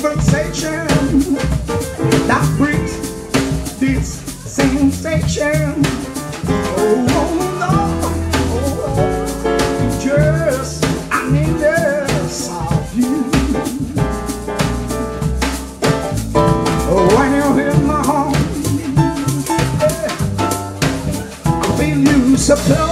conversation that brings this sensation? Oh, oh no, oh, oh just I need less of you. Oh, when you hit my home, I feel you so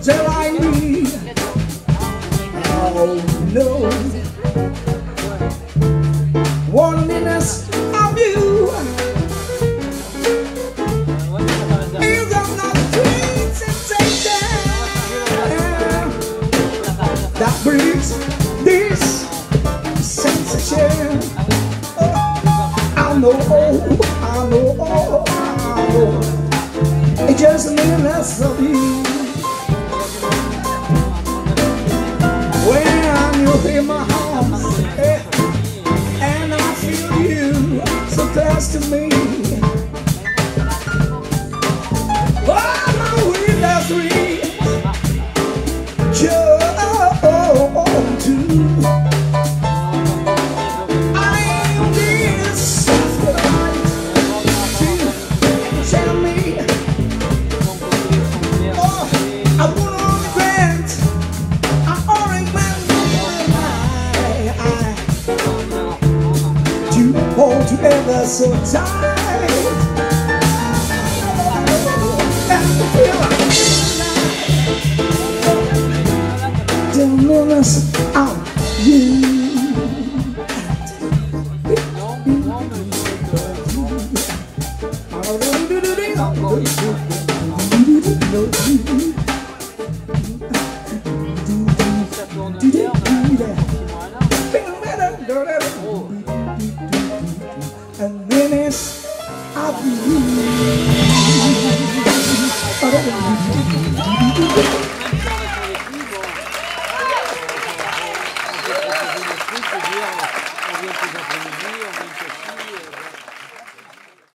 until I need. Oh no. Loneliness of you is not sweet sensation that brings this sensation. I know, oh, I know, oh, I know. It just means less of you. Rema and they're so tired. The moon's on you. Do